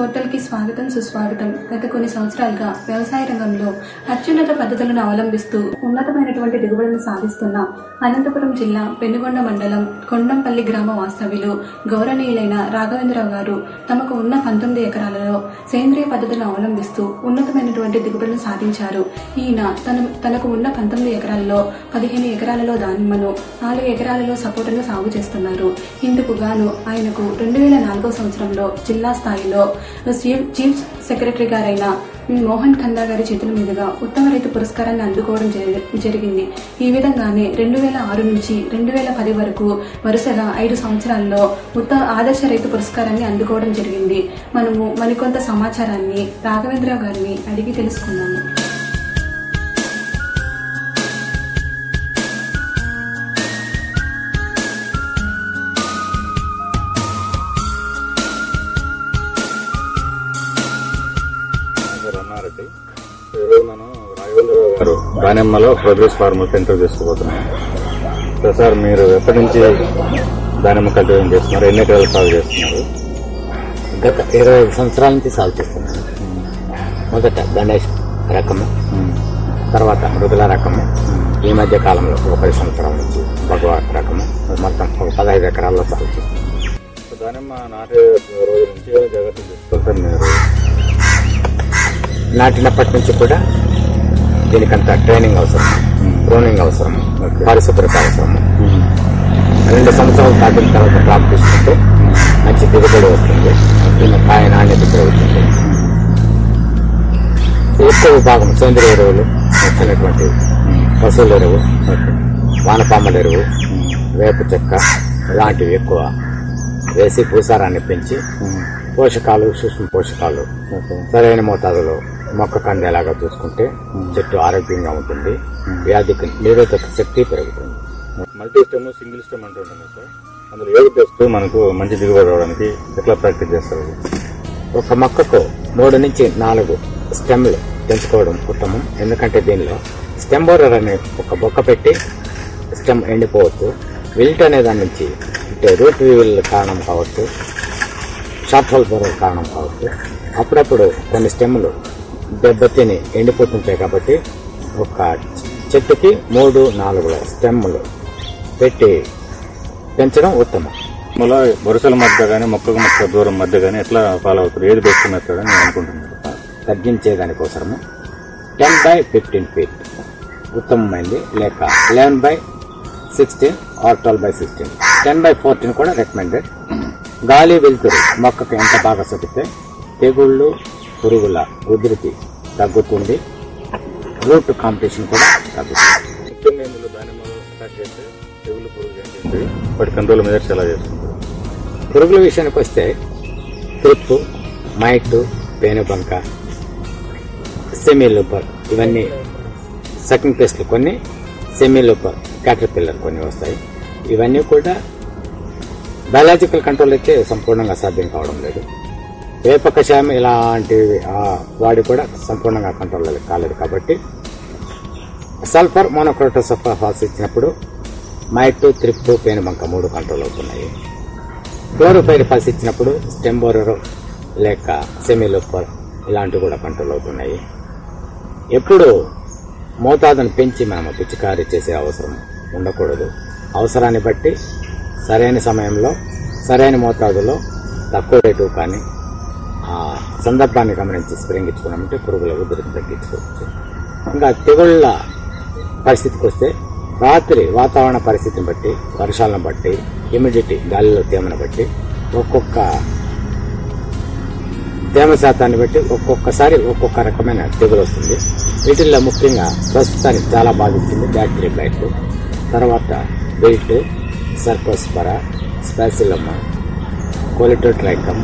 పోర్టల్కి స్వాగతం సుస్వాగతం గత కొన్ని సంవత్సరాలుగా వ్యవసాయ రంగంలో అత్యున్నత పద్ధతులను అవలంబిస్తూ ఉన్నతమైనటువంటి దిగుబడులను సాధిస్తున్న అనంతపురం జిల్లా పెనుగొండ మండలం కొండంపల్లి గ్రామ వాస్తవ్యులు గౌరవనీయులైన రాఘవేంద్రరావు గారు తమకు ఉన్న పంతొమ్మిది ఎకరాలలో సేంద్రియ పద్ధతులను అవలంబిస్తూ ఉన్నతమైనటువంటి దిగుబడులను సాధించారు. ఈయన తన తనకు ఉన్న పంతొమ్మిది ఎకరాలలో పదిహేను ఎకరాలలో దానిమ్మను నాలుగు ఎకరాలలో సపోటను సాగు చేస్తున్నారు. ఇందుకు గాను ఆయనకు రెండు వేల నాలుగో సంవత్సరంలో జిల్లా స్థాయిలో చీఫ్ సెక్రటరీ గారైన మోహన్ ఖందా గారి చేతుల మీదుగా ఉత్తమ రైతు పురస్కారాన్ని అందుకోవడం జరి- జరిగింది. ఈ విధంగానే రెండు వేల ఆరు నుంచి రెండు వేల పది వరకు వరుసగా ఐదు సంవత్సరాల్లో ఉత్తమ ఆదర్శ రైతు పురస్కారాన్ని అందుకోవడం జరిగింది. మనము మరికొంత సమాచారాన్ని రాఘవేంద్ర గారిని అడిగి తెలుసుకున్నాము దానిమ్మలో ప్రోగ్రెస్ ఫార్మర్స్ ఇంటర్వ్యూ చేసుకోబోతున్నాం. సో సార్ మీరు ఎప్పటి నుంచి దానిమ్మ కల్టివేషన్ చేస్తున్నారు? ఎన్ని ఎకరాలు సాగు చేస్తున్నారు? గత ఇరవై ఐదు సంవత్సరాల నుంచి సాగు చేస్తున్నాను మొదట గణేష్ రకము తర్వాత మృదుల రకము ఈ మధ్య కాలంలో ఒక పది సంవత్సరాల నుంచి భగవత్ రకము మొత్తం ఒక పదహైదు ఎకరాల్లో సాగు చేస్తున్నాను దానిమ్మ నాటే రోజు నుంచి జాగ్రత్తలు తీసుకోవాలి సార్ మీరు? నాటినప్పటి నుంచి కూడా దీనికంత ట్రైనింగ్ అవసరం ట్రోనింగ్ అవసరం. పరిశుభ్రత అవసరం. రెండు సంవత్సరాలు దాటిన తర్వాత క్రాప్ తీసుకుంటే మంచి దిగుబడి వస్తుంది దీని కాయ నాణ్యత పెరుగుతుంది. ఎక్కువ భాగం సేంద్రియ ఎరువులు వచ్చినటువంటి పశువుల ఎరువు వానపాముల ఎరువు వేప చెక్క ఇలాంటివి ఎక్కువ వేసి భూసారాన్ని పెంచి పోషకాలు సూక్ష్మ పోషకాలు సరైన మోతాదులో మొక్క కందేలాగా చూసుకుంటే చెట్టు ఆరోగ్యంగా ఉంటుంది. వ్యాధికి నిరోధక శక్తి పెరుగుతుంది. మల్టీ స్టెమ్ సింగిల్ స్టెమ్ అంటుంటాం సార్. అందులో ఏది బెస్ట్ మనకు మంచి దిగుబడి రావడానికి ఎట్లా ప్రాక్టీస్ చేస్తారు? ఒక మొక్కకు మూడు నుంచి నాలుగు స్టెమ్లు పెంచుకోవడం ఉత్తమం. ఎందుకంటే దీనిలో స్టెమ్ బోరర్ అనే ఒక బొక్క పెట్టి స్టెమ్ ఎండిపోవచ్చు. విల్ట్ అనే దాని నుంచి అంటే రూట్ వీల్ కారణం కావచ్చు. షార్ట్ హోల్ బోరర్ కారణం కావచ్చు. అప్పుడప్పుడు కొన్ని స్టెమ్లు దెబ్బతిని ఎండిపోతుంటాయి కాబట్టి ఒక చెట్టుకి మూడు నాలుగు స్టెమ్లు పెట్టి పెంచడం ఉత్తమం. మళ్ళీ వరుసల మధ్య కానీ మొక్కకు మొక్క దూరం మధ్య కానీ ఎట్లా ఫాలో అవుతారు? ఏది బెస్ట్ మెథడ్ అని నేను అనుకుంటున్నాను. తగ్గించేదానికోసము టెన్ బై ఫిఫ్టీన్ ఫీట్ ఉత్తమమైంది. లేక eleven by sixteen or twelve by sixteen ten by fourteen కూడా రికమెండెడ్ గాలి వెలుతురు మొక్కకు ఎంత బాగా సొకితే తెగుళ్ళు పురుగుల ఉధృతి తగ్గుతుంది. రూట్ కాంపిటీషన్ కూడా తగ్గుతుంది. వాటి కంట్రోల్ మీద ఎలా చేస్తుంటారు పురుగుల విషయానికి వస్తే ట్రిప్ మైట్ పేనుబంక సెమీ లూపర్ ఇవన్నీ సకింగ్ పేస్ట్లు కొన్ని సెమీ లూపర్ క్యాటర్ పిల్లర్ కొన్ని వస్తాయి. ఇవన్నీ కూడా బయాలజికల్ కంట్రోల్ అయితే సంపూర్ణంగా సాధ్యం కావడం లేదు. వేప ఇలాంటివి వాడి కూడా సంపూర్ణంగా కంట్రోల్ కాలేదు కాబట్టి. సల్ఫర్ మోనోక్రోటోసఫా ఫాల్స్ ఇచ్చినప్పుడు మైట్ త్రిప్టు పేనుబంక మూడు కంట్రోల్ అవుతున్నాయి. క్లోరోఫైల్ పల్స్ ఇచ్చినప్పుడు స్టెంబోరర్ లేక సెమీలోపర్ ఇలాంటివి కూడా కంట్రోల్ అవుతున్నాయి. ఎప్పుడు మోతాదును పెంచి మనము పిచికారీ చేసే అవసరం ఉండకూడదు. అవసరాన్ని బట్టి సరైన సమయంలో సరైన మోతాదులో తక్కువ రేటు కానీ సందర్భాన్ని గమనించి స్ప్రింగించుకున్నామంటే పురుగుల ఉధృతి తగ్గించుకోవచ్చు ఇంకా తెగుళ్ళ పరిస్థితికి వస్తే రాత్రి వాతావరణ పరిస్థితిని బట్టి వర్షాలను బట్టి హ్యూమిడిటీ గాలిలో తేమను బట్టి ఒక్కొక్క తేమ శాతాన్ని బట్టి ఒక్కొక్కసారి ఒక్కొక్క రకమైన తెగులు వస్తుంది. వీటిల్లో ముఖ్యంగా ప్రస్తుతానికి చాలా బాధిస్తుంది బ్యాక్టీరియా బ్లైట్ తర్వాత బెల్ట్ సర్కోస్పరా స్పాసిలమ్మా కోలిటోట్రైకమ్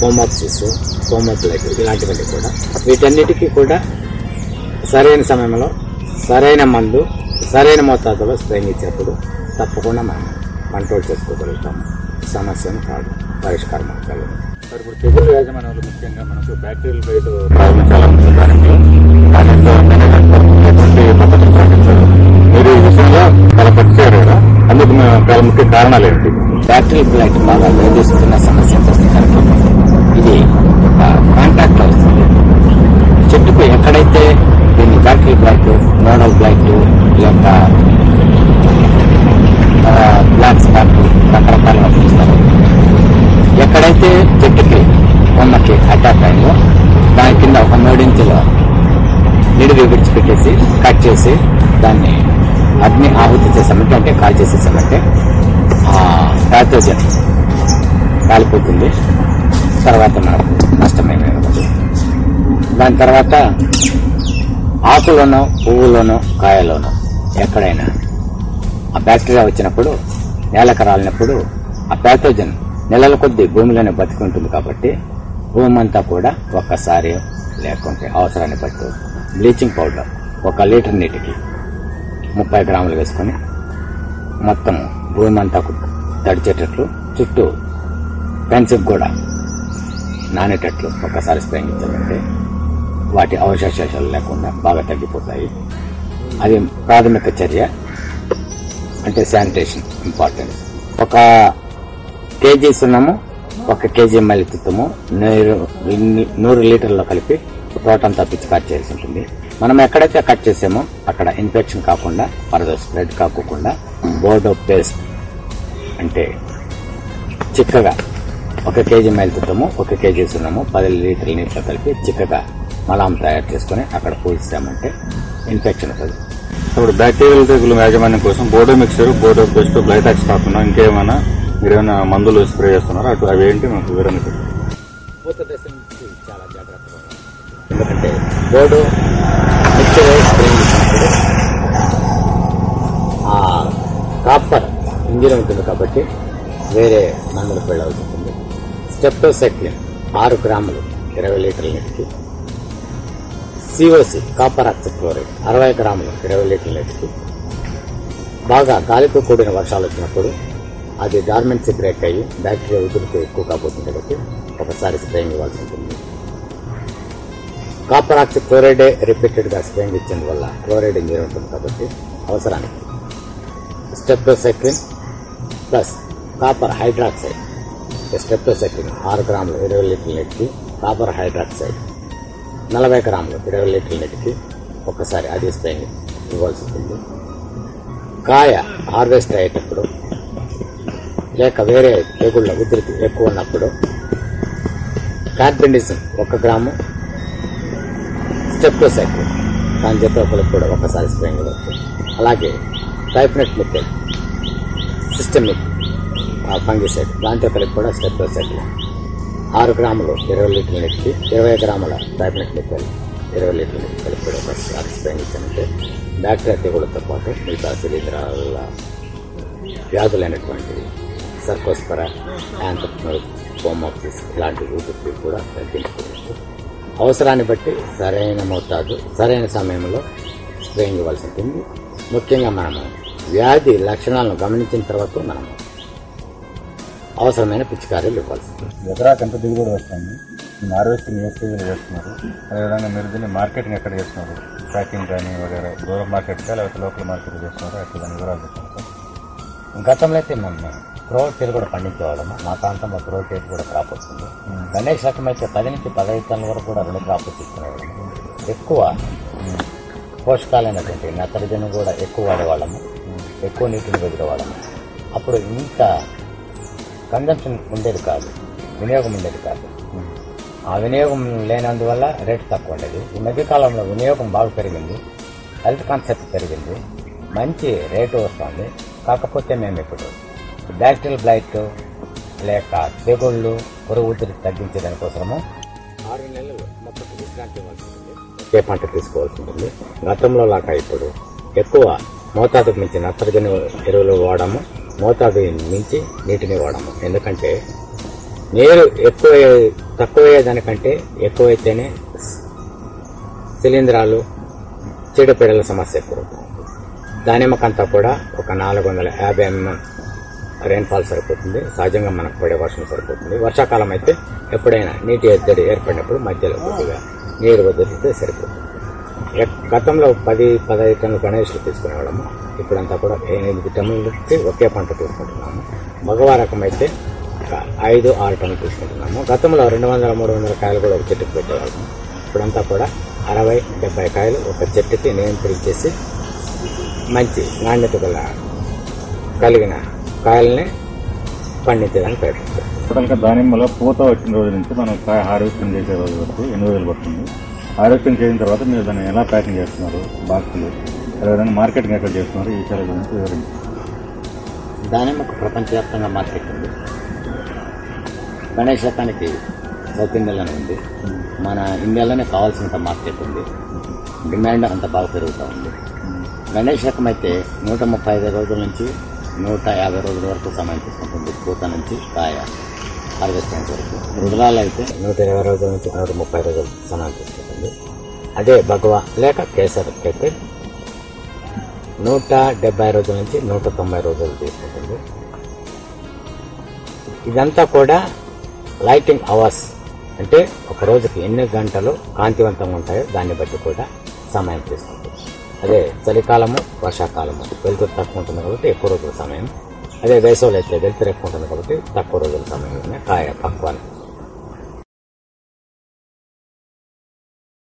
హోమోప్సిస్ హోమోప్లైట్ ఇలాంటివన్నీ కూడా. వీటన్నిటికీ కూడా సరైన సమయంలో సరైన మందు సరైన మోతాదులో స్ప్రేయింగ్ ఇచ్చినప్పుడు తప్పకుండా మనం కంట్రోల్ చేసుకోగలుగుతాం. సమస్యను కాదు పరిష్కారం సార్ ఇప్పుడు తెగులు యాజమాన్యంలో ముఖ్యంగా మనకు బ్యాక్టీరియల్ బయట ప్రాబ్లం చాలా ఉంది దానిలో దానితో ఎటువంటి పద్ధతులు పాటించారు మీరు ఈ విషయంలో చాలా అందుకు చాలా ముఖ్య కారణాలు ఏంటి? బ్యాటరీ బ్లైట్ బాగా వేధిస్తున్న ఇది కాంటాక్ట్ అవుతుంది. చెట్టుకు ఎక్కడైతే దీన్ని బ్యాటరీ బ్లాక్ నోడల్ బ్లాక్ ఈ యొక్క బ్లాక్ స్పాట్ రకరకాలుగా చూస్తారు. ఎక్కడైతే చెట్టుకి కొమ్మకి అటాక్ అయిందో దాని కింద ఒక మూడించుల నిడివి విడిచిపెట్టేసి కట్ చేసి దాన్ని అగ్ని ఆహుతి చేసామంటే అంటే కాల్ చేసేసామంటే ఆ ప్యాథోజన్ కాలిపోతుంది. తర్వాత నాకు నష్టమేమీ దాని తర్వాత ఆకులోనో పువ్వులోనో కాయలోనో ఎక్కడైనా ఆ బ్యాక్టీరియా వచ్చినప్పుడు నేలకు రాలినప్పుడు ఆ ప్యాథోజన్ నెలల కొద్దీ భూమిలోనే బతికి ఉంటుంది కాబట్టి భూమి అంతా కూడా ఒక్కసారి లేకుంటే అవసరాన్ని బట్టి బ్లీచింగ్ పౌడర్ ఒక లీటర్ నీటికి ముప్పై గ్రాములు వేసుకొని మొత్తం భూమి అంతా తడిచేటట్లు చుట్టూ పెన్సిల్ కూడా నానేటట్లు ఒక్కసారి స్ప్రేయింగ్ వాటి అవశేషాలు లేకుండా బాగా తగ్గిపోతాయి. అది ప్రాథమిక చర్య. అంటే శానిటేషన్ ఇంపార్టెంట్. ఒక కేజీ సున్నము ఒక కేజీ మల్లితుత్తము నూరు నూరు లీటర్లో కలిపి తోటంతా కట్ చేయాల్సి ఉంటుంది. మనం ఎక్కడైతే కట్ చేసామో అక్కడ ఇన్ఫెక్షన్ కాకుండా ఫర్దర్ స్ప్రెడ్ కాకుండా బోర్డో పేస్ట్ అంటే చిక్కగా ఒక కేజీ మైలుతుత్తము ఒక కేజీ సున్నము పది లీటర్ల నీటిలో కలిపి చిక్కగా మలాం తయారు చేసుకుని అక్కడ పూజిస్తామంటే ఇన్ఫెక్షన్ అవుతుంది ఇప్పుడు బ్యాక్టీరియల్ తెగులు యాజమాన్యం కోసం Bordeaux mixture Bordeaux paste Blitox కాకుండా ఇంకేమైనా మీరేమైనా మందులు స్ప్రే చేస్తున్నారా? అటు అవి ఏంటి? మాకు వివరణ చెప్పండి. పూత దశ నుంచి చాలా జాగ్రత్తగా ఎందుకంటే బోర్డు మిక్చర్ స్ప్రేయింగ్ చేసినప్పుడు కాపర్ ఇంజిన్ ఉంటుంది కాబట్టి వేరే మందులు ఉంటుంది. స్టెప్టోసెక్లిన్ ఆరు గ్రాములు ఇరవై లీటర్ల నీటికి సిఓసి కాపర్ ఆక్సిక్లోరైడ్ అరవై గ్రాములు ఇరవై లీటర్ల నీటికి బాగా గాలితో కూడిన వర్షాలు వచ్చినప్పుడు అది గార్మెంట్ బ్రేక్ అయ్యి బ్యాక్టీరియా ఉదురుకు ఎక్కువ కాబోతుంది కాబట్టి ఒకసారి స్ప్రేయింగ్ ఇవ్వాల్సి ఉంటుంది. కాపర్ ఆక్సి క్లోరైడే రిపీటెడ్గా స్ప్రేయింగ్ ఇచ్చిన వల్ల క్లోరైడ్ ఇంజరీ ఉంటుంది కాబట్టి అవసరానికి. Streptocycline plus copper hydroxide streptocycline ఆరు గ్రాములు ఇరవై లీటర్ల నీటికి కాపర్ హైడ్రాక్సైడ్. నలభై గ్రాములు ఇరవై లీటర్ల నీటికి ఒక్కసారి అది స్ప్రేయింగ్ ఇవ్వాల్సి ఉంటుంది కాయ హార్వెస్ట్ అయ్యేటప్పుడు లేక వేరే తెగుళ్ళ ఉధృతి ఎక్కువ ఉన్నప్పుడు కార్బెండిజం ఒక గ్రాము స్టెప్టోసైక్లిన్ దాని జత ఒకరికి కూడా ఒకసారి స్ప్రేయింగ్ ఇవ్వచ్చు అలాగే టైఫ్నెట్ మిథెల్ సిస్టమిక్ పనిచేశాడు. దాంతో కలిపి కూడా స్టెప్టోసైక్లిన్ ఆరు గ్రాములు ఇరవై లీటర్ల నీటికి ఇరవై గ్రాముల టైఫ్నెట్ మిథెల్ ఇరవై లీటర్ల కలిపి కూడా ఒకసారి స్ప్రేయింగ్ ఇచ్చామంటే బ్యాక్టీరియా తెగులతో పాటు మిగతా శిలీంధ్రాల వ్యాధులైనటువంటి సర్కోస్పర యాంథ్రప్నోస్ హోమోక్సిస్ ఇలాంటి ఊపిరి కూడా తగ్గించుకోవచ్చు అవసరాన్ని బట్టి సరైన మోతాదు సరైన సమయంలో స్ప్రేయింగ్ ఇవ్వాల్సి ఉంటుంది. ముఖ్యంగా మనము వ్యాధి లక్షణాలను గమనించిన తర్వాత మనము అవసరమైన పిచికారీలు ఇవ్వాల్సి ఉంటుంది ఎకరాకి ఎంత దిగుబడి వస్తుంది? హార్వెస్టింగ్ ఏ స్టేజ్లో చేస్తున్నారు? అదేవిధంగా మీరు దీన్ని మార్కెటింగ్ ఎక్కడ చేస్తున్నారు? ప్యాకింగ్ కానీ వగేరా దూరం మార్కెట్గా లేకపోతే లోకల్ మార్కెట్ చేస్తున్నారా? ఎట్లా దాని వివరాలు సార్. గతంలో అయితే మేము క్రోటేలు కూడా పండించేవాళ్ళము. మా ప్రాంతంలో క్రోటేలు కూడా క్రాప్ వస్తుంది గణేష్ రకం అయితే పది నుంచి పదహైదు టన్నుల వరకు కూడా రెండు క్రాప్లు తీసుకునేవాళ్ళము. ఎక్కువ పోషకాలైనటువంటి నత్రజని కూడా ఎక్కువ వాడేవాళ్ళము. ఎక్కువ నీటిని వదిలేవాళ్ళము. అప్పుడు ఇంత కన్జంప్షన్ ఉండేది కాదు. వినియోగం ఉండేది కాదు. ఆ వినియోగం లేనందువల్ల రేటు తక్కువ ఉండేది. ఈ మధ్య కాలంలో వినియోగం బాగా పెరిగింది. హెల్త్ కాన్సెప్ట్ పెరిగింది. మంచి రేటు వస్తుంది. కాకపోతే మేము ఇప్పుడు బ్యాక్టీరియల్ బ్లైట్ లేక తెగుళ్ళు పురుగు ఉధృతి తగ్గించే దానికోసము ఆరు నెలలు మొత్తం విశ్రాంతి ఇవ్వాల్సి ఒకే పంట తీసుకోవాల్సి ఉంటుంది. గతంలో లాగా ఇప్పుడు ఎక్కువ మోతాదుకు మించి నత్రజని ఎరువులు వాడము మోతాదు మించి నీటిని వాడము. ఎందుకంటే నీరు ఎక్కువ తక్కువయ్యేదానికంటే ఎక్కువైతేనే శిలీంధ్రాలు చీడపీడల సమస్య ఎక్కువ దానిమ్మకంతా కూడా ఒక నాలుగు వందల యాభై ఎంఎం రెయిన్ఫాల్ సరిపోతుంది. సహజంగా మనకు పడే వర్షం సరిపోతుంది. వర్షాకాలం అయితే ఎప్పుడైనా నీటి ఎద్దడి ఏర్పడినప్పుడు మధ్యలో కొద్దిగా నీరు వదిలితే సరిపోతుంది. గతంలో పది పదహైదు టన్ను గణేష్లు తీసుకునేవాళ్ళము. ఇప్పుడంతా కూడా ఎనిమిది టన్నులకి ఒకే పంట తీసుకుంటున్నాము. మగవా రకం అయితే ఒక ఐదు ఆరు టన్నులు తీసుకుంటున్నాము. గతంలో రెండు వందల మూడు వందల కాయలు కూడా ఒక చెట్టుకు పెట్టేవాళ్ళము. ఇప్పుడంతా కూడా అరవై డెబ్బై కాయలు ఒక చెట్టుకి నియంత్రించేసి మంచి నాణ్యత గల కలిగిన కాయల్ని పండించడానికి ప్రయత్నిస్తాం. దానిమ్మలో పూత వచ్చిన రోజు నుంచి మనం కాయ హార్వెస్టింగ్ చేసే రోజు వరకు ఎన్ని రోజులు పడుతుంది. ఆరోగ్యం చేసిన తర్వాత మీరు దాన్ని ఎలా ప్యాకింగ్ చేస్తున్నారు? బాక్సులు అదేవిధంగా మార్కెటింగ్ ఎక్కడ చేస్తున్నారు? ఈ విషయాల గురించి వివరించారు దానిమ్మకు ప్రపంచవ్యాప్తంగా మార్కెట్ ఉంది. గణేష్ రకానికి సౌత్ ఇండియాలోనే ఉంది. మన ఇండియాలోనే కావాల్సినంత మార్కెట్ ఉంది. డిమాండ్ అంత బాగా పెరుగుతూ ఉంది. గణేష్ రకం అయితే నూట ముప్పై ఐదు రోజుల నుంచి నూట యాభై రోజుల వరకు సమయం తీసుకుంటుంది పూత నుంచి కాయ. హార్వెస్ట్ అయ్యేంత వరకు. మృదులాలు అయితే నూట ఇరవై రోజుల నుంచి నూట ముప్పై రోజులు సమయం తీసుకుంటుంది అదే భగవా లేక కేసర్ అయితే నూట డెబ్బై రోజుల నుంచి నూట తొంభై రోజులు తీసుకుంటుంది. ఇదంతా కూడా లైటింగ్ అవర్స్ అంటే ఒక రోజుకి ఎన్ని గంటలు కాంతివంతంగా ఉంటాయో దాన్ని బట్టి కూడా సమయం తీసుకుంటుంది. అదే చలికాలము వర్షాకాలము వెలుతురు తక్కువ ఉంటుంది కాబట్టి ఎక్కువ రోజుల సమయం అదే వేసవిలో అయితే వెలుతురు ఎక్కువ ఉంటుంది కాబట్టి తక్కువ రోజుల సమయంలోనే కాయ పక్వాన్ని